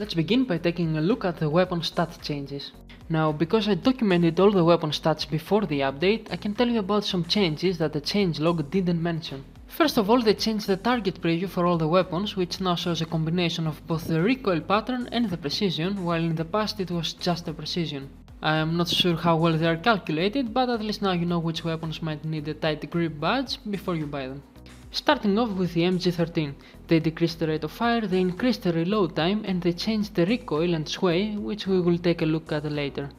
Let's begin by taking a look at the weapon stat changes. Now, because I documented all the weapon stats before the update, I can tell you about some changes that the changelog didn't mention. First of all, they changed the target preview for all the weapons, which now shows a combination of both the recoil pattern and the precision, while in the past it was just the precision. I am not sure how well they are calculated, but at least now you know which weapons might need a tight grip badge before you buy them. Starting off with the MG13, they decreased the rate of fire, they increased the reload time and they changed the recoil and sway, which we will take a look at later.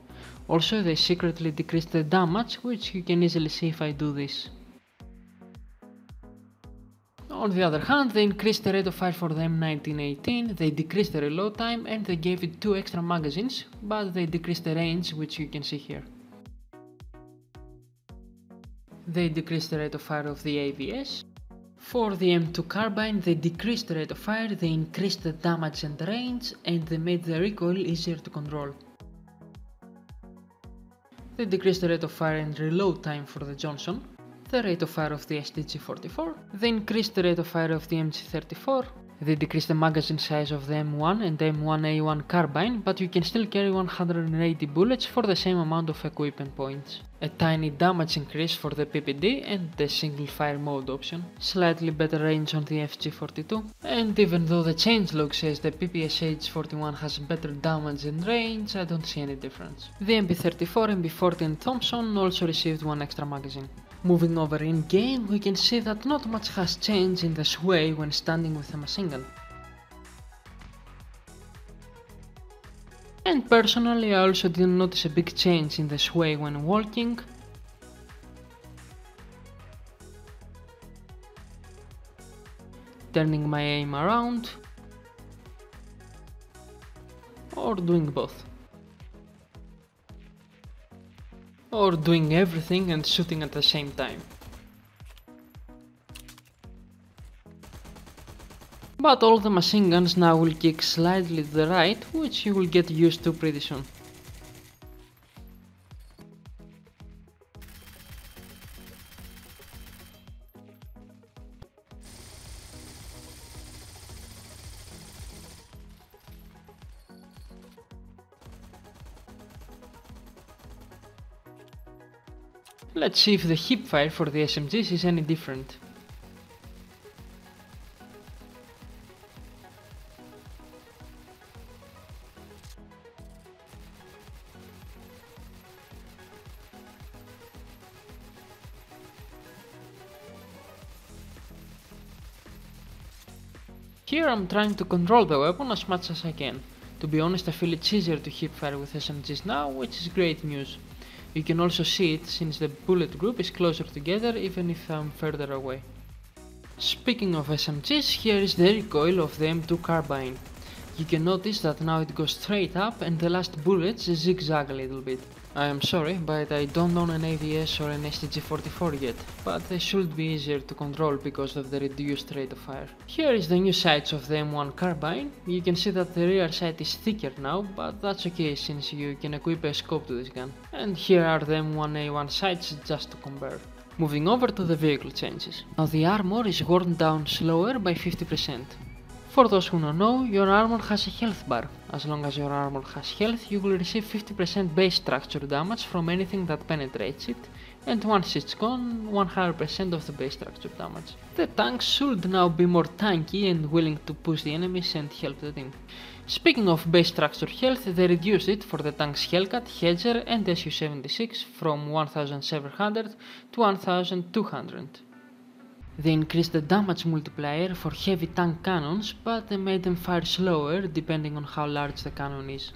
Also they secretly decreased the damage, which you can easily see if I do this. On the other hand, they increased the rate of fire for the M1918, they decreased the reload time and they gave it two extra magazines, but they decreased the range, which you can see here. They decreased the rate of fire of the AVS, for the M2 carbine they decreased the rate of fire, they increased the damage and range, and they made the recoil easier to control. They decreased the rate of fire and reload time for the Johnson, the rate of fire of the STG-44, they increased the rate of fire of the MG-34, they decreased the magazine size of the M1 and M1A1 carbine, but you can still carry 180 bullets for the same amount of equipment points. A tiny damage increase for the PPD and the single fire mode option, slightly better range on the FG42, and even though the changelog says the PPSH41 has better damage and range, I don't see any difference. The MP34, MP40 and Thompson also received one extra magazine. Moving over in game, we can see that not much has changed in this way when standing with a machine gun. And personally I also didn't notice a big change in this way when walking. Turning my aim around or doing both. Or doing everything and shooting at the same time. But all the machine guns now will kick slightly to the right, which you will get used to pretty soon. Let's see if the hipfire for the SMGs is any different. Here I'm trying to control the weapon as much as I can. To be honest I feel it's easier to hipfire with SMGs now, which is great news. You can also see it since the bullet group is closer together even if I'm further away. Speaking of SMGs, here is the recoil of the M2 carbine. You can notice that now it goes straight up and the last bullets zigzag a little bit. I am sorry, but I don't own an AVS or an STG-44 yet, but they should be easier to control because of the reduced rate of fire. Here is the new sights of the M1 carbine. You can see that the rear sight is thicker now, but that's okay since you can equip a scope to this gun. And here are the M1A1 sights just to compare. Moving over to the vehicle changes. Now the armor is worn down slower by 50%. For those who don't know, your armor has a health bar. As long as your armor has health, you will receive 50% base structure damage from anything that penetrates it, and once it's gone, 100% of the base structure damage. The tanks should now be more tanky and willing to push the enemies and help the team. Speaking of base structure health, they reduced it for the tanks Hellcat, Hetzer and Su-76 from 1700 to 1200. They increased the damage multiplier for heavy tank cannons, but they made them fire slower depending on how large the cannon is.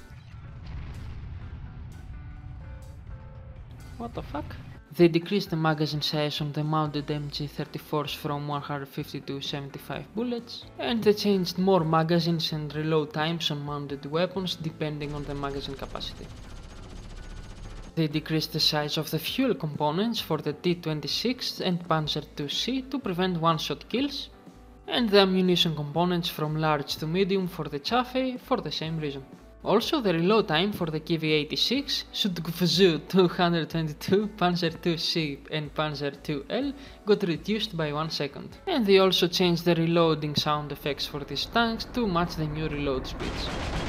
What the fuck? They decreased the magazine size on the mounted MG34s from 150 to 75 bullets, and they changed more magazines and reload times on mounted weapons depending on the magazine capacity. They decreased the size of the fuel components for the T-26 and Panzer II-C to prevent one-shot kills, and the ammunition components from large to medium for the Chaffee for the same reason. Also, the reload time for the Kv-86, Sudgvzu 222, Panzer II-C and Panzer II-L got reduced by 1 second. And they also changed the reloading sound effects for these tanks to match the new reload speeds.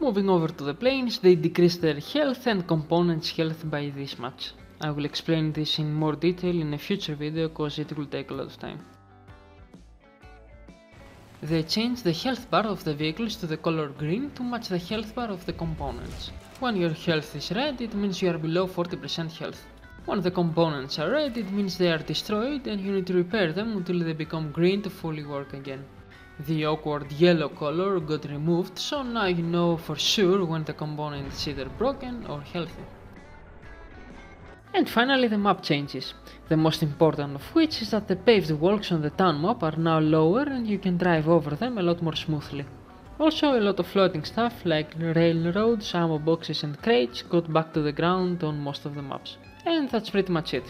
Moving over to the planes, they decrease their health and components health by this much. I will explain this in more detail in a future video cause it will take a lot of time. They change the health bar of the vehicles to the color green to match the health bar of the components. When your health is red, it means you are below 40% health. When the components are red, it means they are destroyed and you need to repair them until they become green to fully work again. The awkward yellow color got removed, so now you know for sure when the component is either broken or healthy. And finally the map changes, the most important of which is that the paved walks on the town map are now lower and you can drive over them a lot more smoothly. Also a lot of floating stuff like railroads, ammo boxes and crates got back to the ground on most of the maps. And that's pretty much it.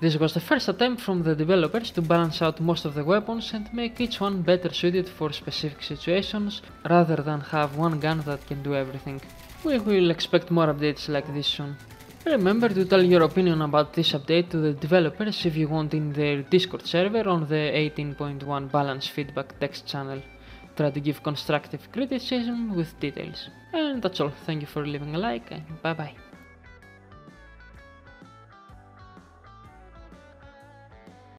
This was the first attempt from the developers to balance out most of the weapons and make each one better suited for specific situations rather than have one gun that can do everything. We will expect more updates like this soon. Remember to tell your opinion about this update to the developers if you want in their Discord server on the 18.1 balance feedback text channel. Try to give constructive criticism with details. And that's all, thank you for leaving a like and bye bye.